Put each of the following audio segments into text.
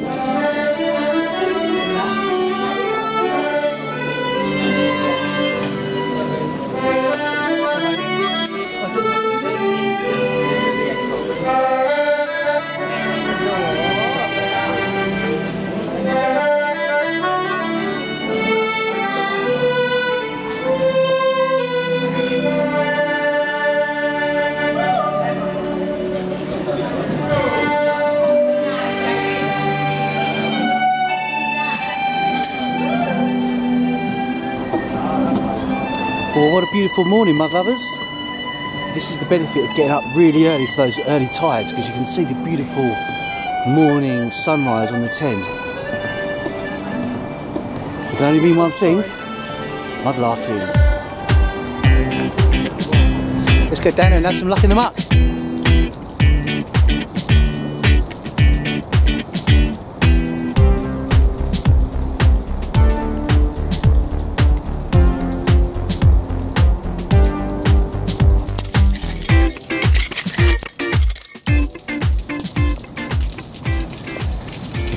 Well, beautiful morning, mud lovers. This is the benefit of getting up really early for those early tides because you can see the beautiful morning sunrise on the Thames. It only mean one thing mudlarking. Let's go down there and have some luck in the muck.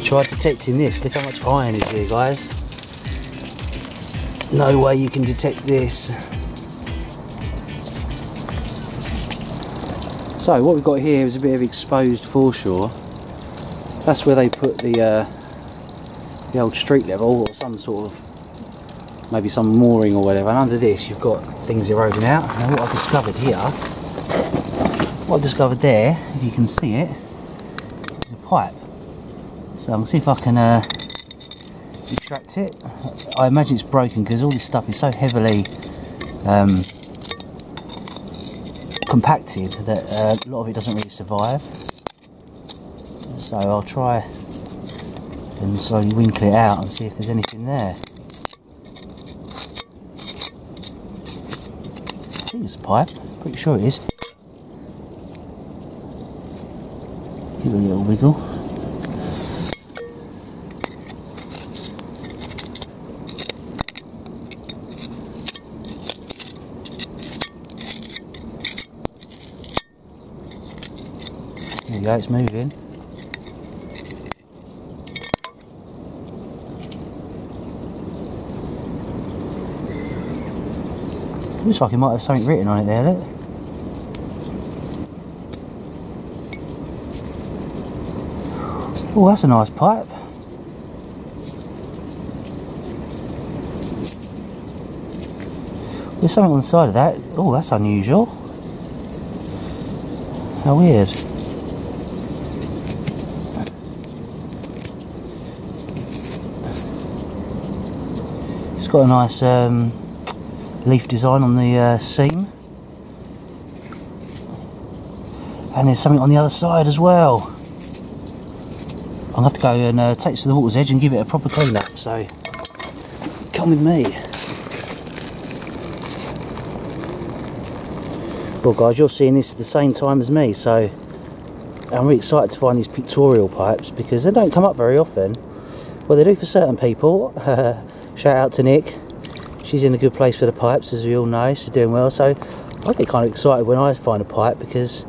Try detecting this. Look how much iron is here, guys. No way you can detect this. So what we've got here is a bit of exposed foreshore. That's where they put the uh, the old street level or some sort of maybe some mooring or whatever. And under this you've got things eroding out. Now what I've discovered here, what I've discovered there, if you can see it, is a pipe. So I'll see if I can uh, extract it. I imagine it's broken because all this stuff is so heavily um, compacted that uh, a lot of it doesn't really survive. So I'll try and slowly winkle it out and see if there's anything there. I think it's a pipe, pretty sure it is. Give it a little wiggle. It's moving. Looks like it might have something written on it there, look. Oh, that's a nice pipe. There's something on the side of that. Oh, that's unusual. How weird. Got a nice um, leaf design on the uh, seam. And there's something on the other side as well. I'll have to go and uh, take it to the water's edge and give it a proper clean up, so come with me. Well guys, you're seeing this at the same time as me, so I'm really excited to find these pictorial pipes because they don't come up very often. Well, they do for certain people. Shout out to Nick. She's in a good place for the pipes, as we all know. She's doing well. So I get kind of excited when I find a pipe because,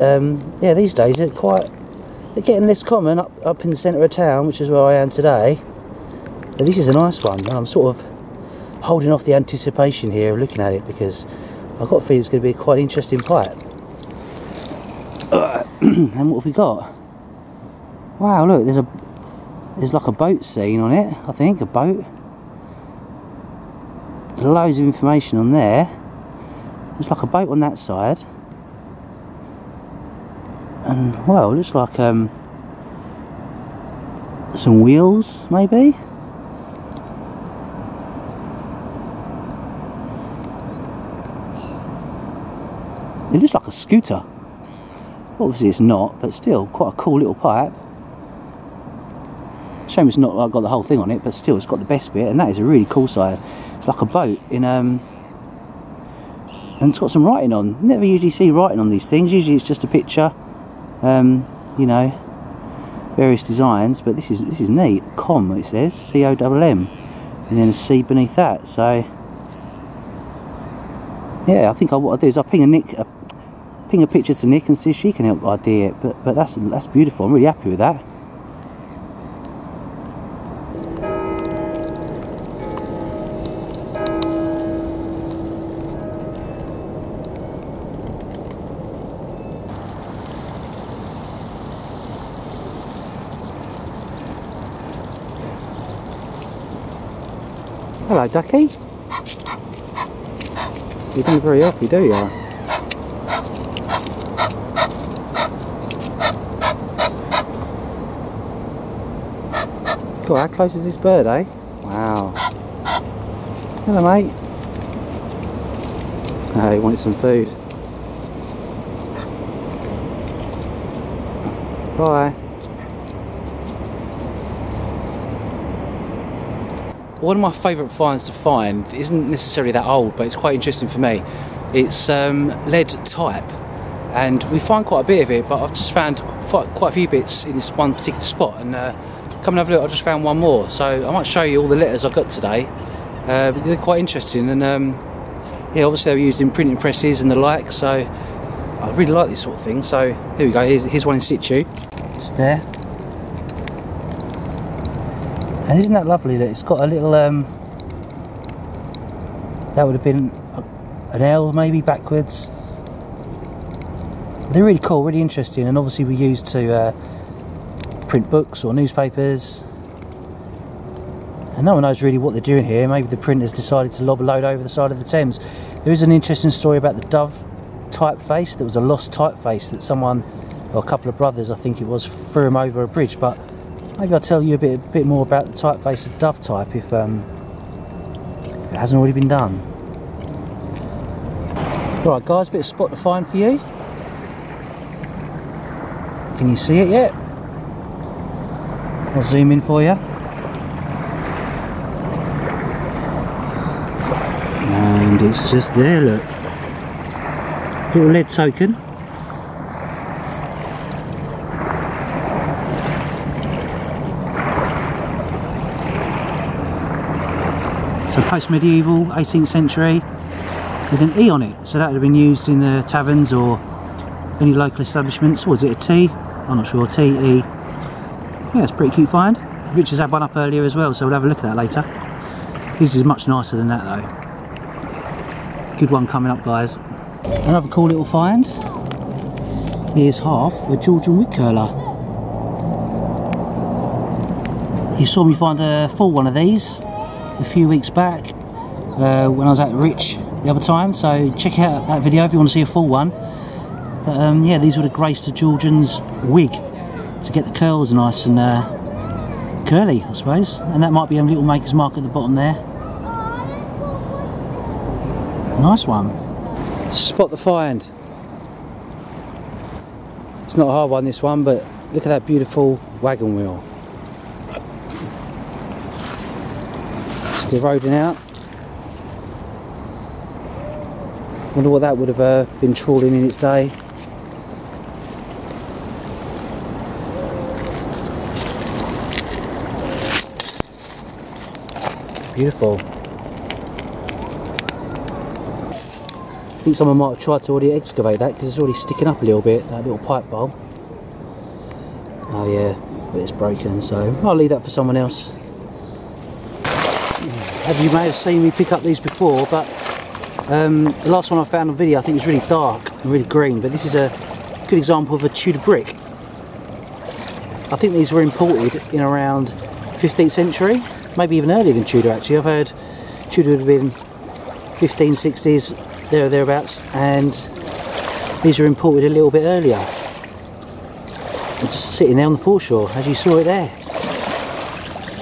um, yeah, these days they're quite they're getting less common up up in the centre of town, which is where I am today. But this is a nice one, and I'm sort of holding off the anticipation here of looking at it because I've got a feeling it's going to be a quite interesting pipe. and what have we got? Wow, look, there's a there's like a boat scene on it, I think, a boat. Loads of information on there. There's like a boat on that side. And well, looks like um some wheels maybe. It looks like a scooter. Obviously it's not, but still quite a cool little pipe. Shame it's not like got the whole thing on it, but still it's got the best bit, and that is a really cool side. It's like a boat in um, and it's got some writing on. Never usually see writing on these things. Usually it's just a picture, um, you know, various designs. But this is this is neat. Com it says C O M M, and then a C beneath that. So yeah, I think I, what I'll do is I'll ping a Nick, a, ping a picture to Nick and see if she can help ID it. But but that's that's beautiful. I'm really happy with that. Hello, ducky. You don't very healthy, do you? Cool, how close is this bird, eh? Wow. Hello, mate. Oh, he wants some food. Bye. One of my favourite finds to find isn't necessarily that old, but it's quite interesting for me. It's um, lead type, and we find quite a bit of it, but I've just found quite, a few bits in this one particular spot. And uh, come and have a look, I just found one more. So I might show you all the letters I got today. Uh, they're quite interesting, and um, yeah, obviously they were used in printing presses and the like. So I really like this sort of thing. So here we go. Here's, here's one in situ, just there. And isn't that lovely that it's got a little, um, that would have been an L maybe backwards. They're really cool, really interesting, and obviously we used to uh, print books or newspapers. And no one knows really what they're doing here. Maybe the printers decided to lob a load over the side of the Thames. There is an interesting story about the Dove typeface. There was a lost typeface that someone, or a couple of brothers, I think it was, threw him over a bridge. But maybe I'll tell you a bit, a bit more about the typeface of Dove type if, um, if it hasn't already been done. Alright guys, a bit of spot to find for you. Can you see it yet? I'll zoom in for you. And it's just there, look. Little lead token. So post-medieval, 18th century, with an E on it. So that would have been used in the taverns or any local establishments. Was it a T? I'm not sure. T, E. Yeah, it's a pretty cute find. Richard's had one up earlier as well, so we'll have a look at that later. This is much nicer than that though. Good one coming up, guys. Another cool little find. Here's half a Georgian wig curler. You saw me find a full one of these a few weeks back uh, when I was at Rich the other time. So check out that video if you want to see a full one. But um, yeah, these would have graced the Georgian's wig to get the curls nice and uh, curly, I suppose. And that might be a little maker's mark at the bottom there. Nice one. Spot the find. It's not a hard one, this one, but look at that beautiful wagon wheel. Still eroding out. Wonder what that would have uh, been trawling in its day. Beautiful. I think someone might have tried to already excavate that because it's already sticking up a little bit, that little pipe bowl. Oh yeah, but it's broken, so I'll leave that for someone else. Have you may have seen me pick up these before, but um, the last one I found on video I think was really dark and really green, but this is a good example of a Tudor brick. I think these were imported in around 15th century, maybe even earlier than Tudor actually. I've heard Tudor would have been 1560s, there or thereabouts, and these were imported a little bit earlier. And just sitting there on the foreshore, as you saw it there.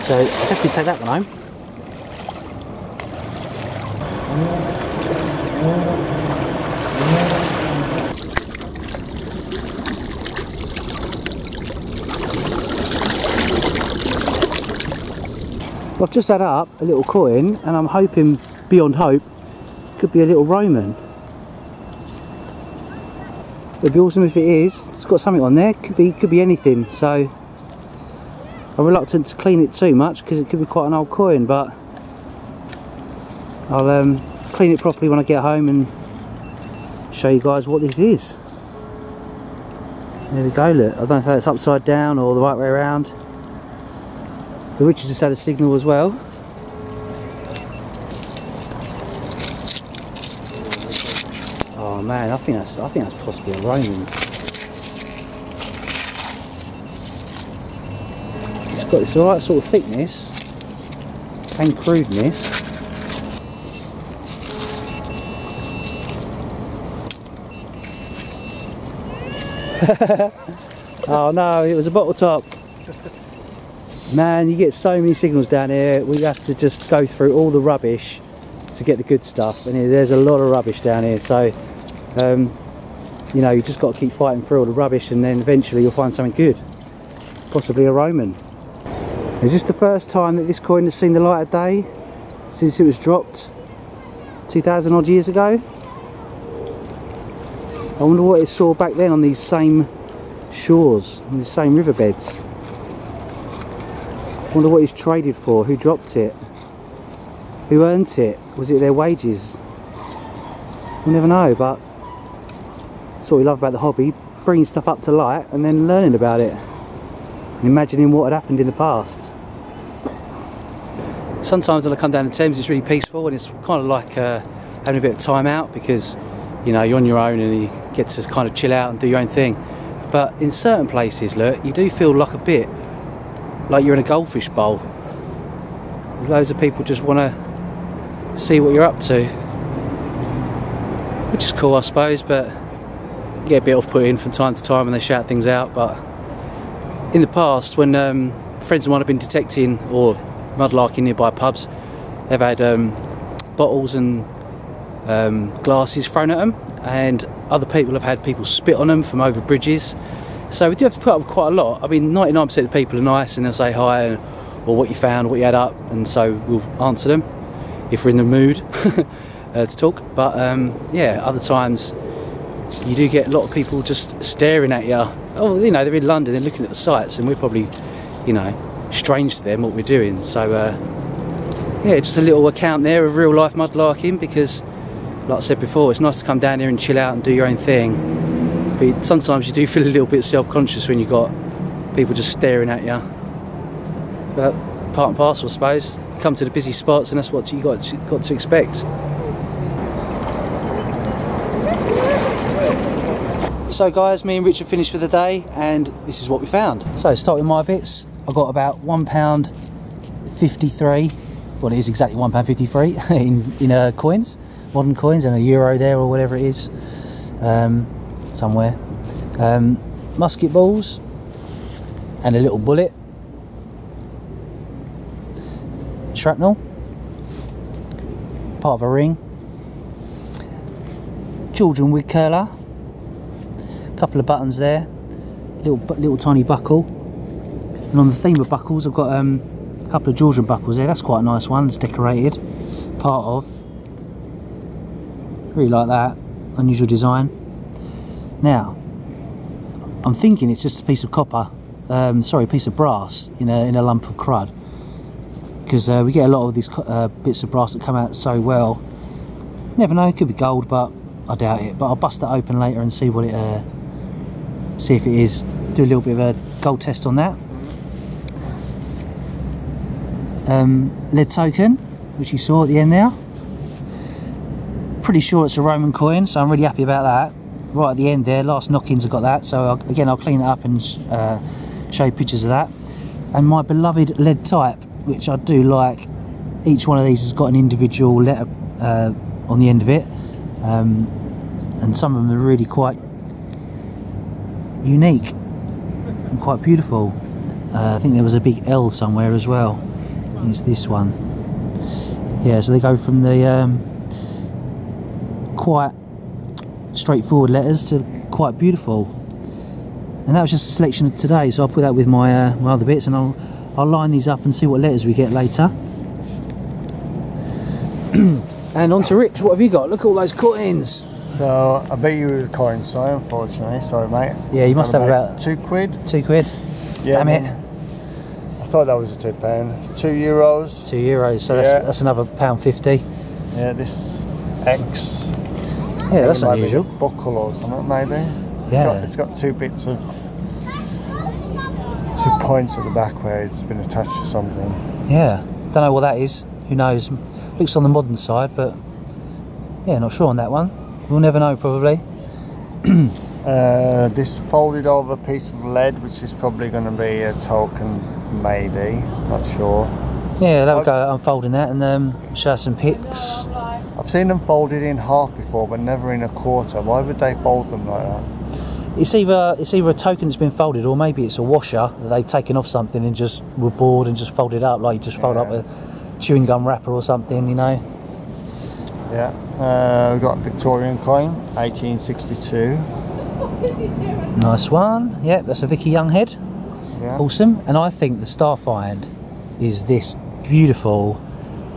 So I'll definitely take that one home. I've just had up a little coin and I'm hoping, beyond hope, could be a little Roman. It'd be awesome if it is. It's got something on there. Could be, could be anything. So I'm reluctant to clean it too much because it could be quite an old coin. But I'll um, clean it properly when I get home and show you guys what this is. There we go. Look, I don't know if that's upside down or the right way around. The Richard just had a signal as well. Oh man, I think that's I think that's possibly a Roman. It's got this right sort of thickness and crudeness. oh no, it was a bottle top. Man, you get so many signals down here. We have to just go through all the rubbish to get the good stuff. And there's a lot of rubbish down here. So, um, you know, you just got to keep fighting through all the rubbish and then eventually you'll find something good. Possibly a Roman. Is this the first time that this coin has seen the light of day since it was dropped 2,000 odd years ago? I wonder what it saw back then on these same shores, on these same riverbeds. I wonder what he's traded for, who dropped it, who earned it, was it their wages? We'll never know, but that's what we love about the hobby, bringing stuff up to light and then learning about it and imagining what had happened in the past. Sometimes when I come down the Thames it's really peaceful and it's kind of like uh, having a bit of time out because you know you're on your own and you get to kind of chill out and do your own thing. But in certain places, look, you do feel like a bit like you're in a goldfish bowl. There's loads of people just want to see what you're up to, which is cool, I suppose. But get a bit off putting from time to time when they shout things out. But in the past, when um, friends of mine have been detecting or mudlarking nearby pubs, they've had um, bottles and um, glasses thrown at them, and other people have had people spit on them from over bridges. So we do have to put up quite a lot. I mean, 99% of the people are nice and they'll say hi and, or what you found, what you had up, and so we'll answer them if we're in the mood uh, to talk. But um, yeah, other times you do get a lot of people just staring at you. Oh, you know, they're in London, they're looking at the sights, and we're probably, you know, strange to them what we're doing. So uh, yeah, just a little account there of real life mudlarking because like I said before, it's nice to come down here and chill out and do your own thing. But sometimes you do feel a little bit self-conscious when you've got people just staring at you. But part and parcel, I suppose. You come to the busy spots and that's what you got to, got to expect. So guys, me and Richard finished for the day and this is what we found. So start with my bits. I got about one pound 53 well it is exactly one pound 53 in, in uh, coins modern coins and a euro there or whatever it is um, somewhere. Um, musket balls and a little bullet. Shrapnel, part of a ring. Georgian wig curler, couple of buttons there, little little tiny buckle. And on the theme of buckles, I've got um, a couple of Georgian buckles there. That's quite a nice one. It's decorated, part of. Really like that. Unusual design. Now, I'm thinking it's just a piece of copper, um, sorry, a piece of brass in a, in a lump of crud. Because uh, we get a lot of these uh, bits of brass that come out so well. Never know, it could be gold, but I doubt it. But I'll bust that open later and see what it, uh, see if it is. Do a little bit of a gold test on that. Um, lead token, which you saw at the end there pretty sure it's a Roman coin, so I'm really happy about that. Right at the end there, last knockings have got that. So I'll, again, I'll clean it up and uh, show you pictures of that. And my beloved lead type, which I do like. Each one of these has got an individual letter uh, on the end of it, um, and some of them are really quite unique and quite beautiful. Uh, I think there was a big L somewhere as well. It's this one. Yeah, so they go from the um, quite straightforward letters to quite beautiful. And that was just a selection of today, so I'll put that with my, uh, my other bits and I'll, I'll line these up and see what letters we get later. and on to Rich, what have you got? Look at all those coins. So I beat you with the coins, so unfortunately, sorry mate. Yeah, you must have about two quid. Two quid. Yeah, Damn it. I thought that was a two pound. Two euros. Two euros, so that's, that's another pound fifty. Yeah, this X. Yeah, that's It might be unusual. Buckle or something, maybe. It's Yeah. got, it's got two bits of two points at the back where it's been attached to something. Yeah, don't know what that is. Who knows? Looks on the modern side, but yeah, not sure on that one. We'll never know probably. Uh, this folded over piece of lead, which is probably going to be a token, maybe. Not sure. Yeah, they'll go unfolding that and um, show us some pics. I've seen them folded in half before, but never in a quarter. Why would they fold them like that? It's either it's either a token that's been folded or maybe it's a washer that they've taken off something and just were bored and just folded up like you just fold up a chewing gum wrapper or something, you know. Yeah. Uh, we've got a Victorian coin, 1862. Nice one. Yeah, that's a Vicky Young head. Yeah. Awesome. And I think the star find is this beautiful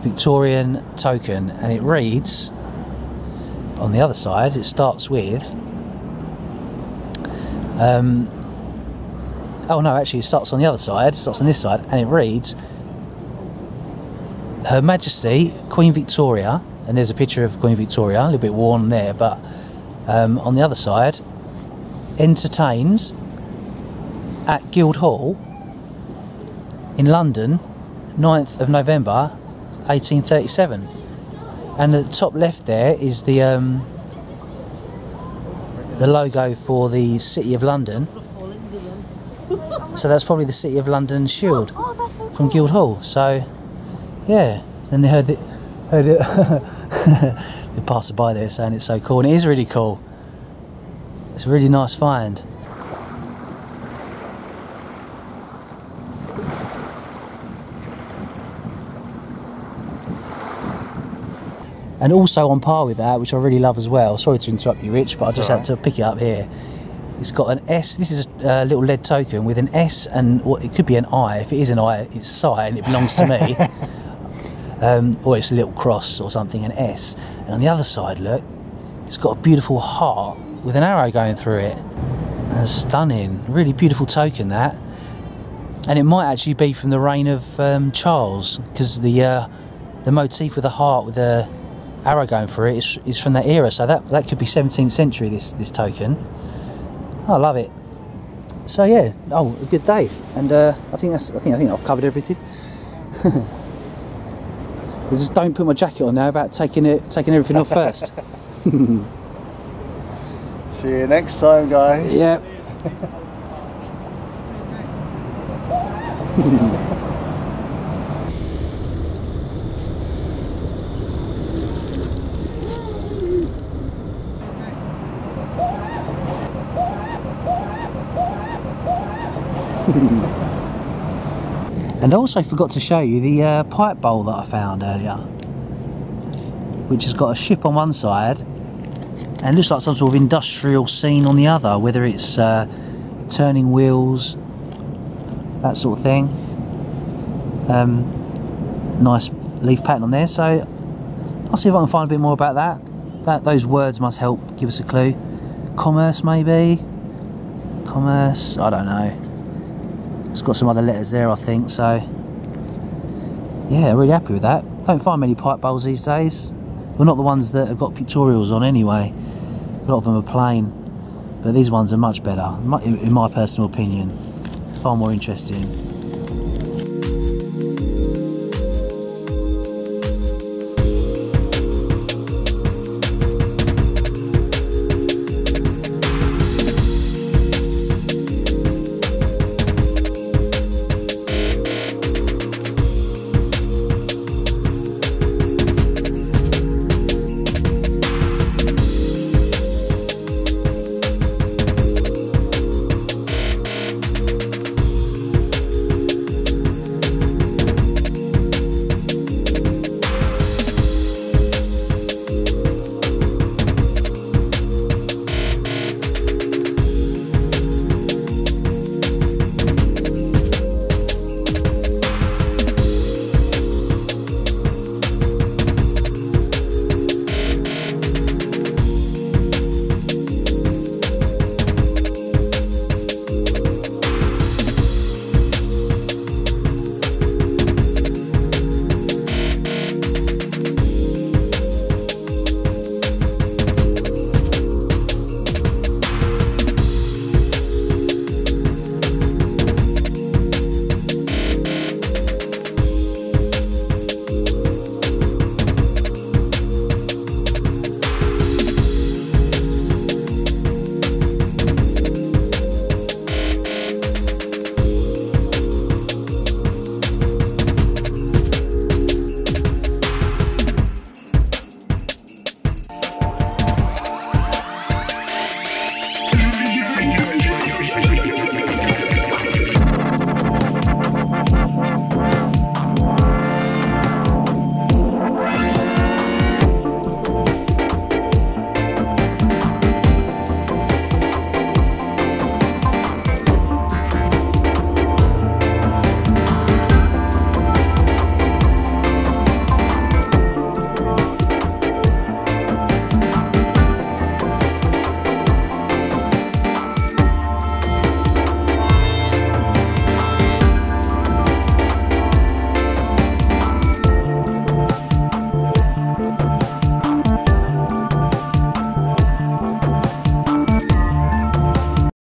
Victorian token, and it reads on the other side. It starts with. Um, oh no, actually, it starts on the other side. It starts on this side, and it reads Her Majesty Queen Victoria, and there's a picture of Queen Victoria, a little bit worn there, but um, on the other side, entertains at Guildhall in London, 9th of November 1837. And at the top left there is the um, the logo for the City of London. So that's probably the City of London shield from Guildhall. So yeah, then they heard it, heard it. the passerby there saying it's so cool, and it is really cool. It's a really nice find. And also on par with that, which I really love as well. Sorry to interrupt you, Rich, but I just had to pick it up here. It's got an S. This is a little lead token with an S and what it could be an I. If it is an I, it's Si and it belongs to me. um, or it's a little cross or something, an S. And on the other side, look, it's got a beautiful heart with an arrow going through it. That's stunning. Really beautiful token that. And it might actually be from the reign of um, Charles because the uh, the motif with the heart with the arrow going for it is, is from that era. So that that could be 17th century. This this token. I love it. So yeah, oh, a good day, and uh, I think that's I think I think I've covered everything. Just don't put my jacket on now about taking it taking everything off first. See you next time, guys. yeah. And I also forgot to show you the uh, pipe bowl that I found earlier, which has got a ship on one side and looks like some sort of industrial scene on the other, whether it's uh, turning wheels, that sort of thing. Um, nice leaf pattern on there, so I'll see if I can find a bit more about that. That those words must help give us a clue. Commerce, maybe. Commerce. I don't know. It's got some other letters there, I think. So, yeah, really happy with that. Don't find many pipe bowls these days. Well, not the ones that have got pictorials on anyway. A lot of them are plain, but these ones are much better, in in my personal opinion. Far more interesting.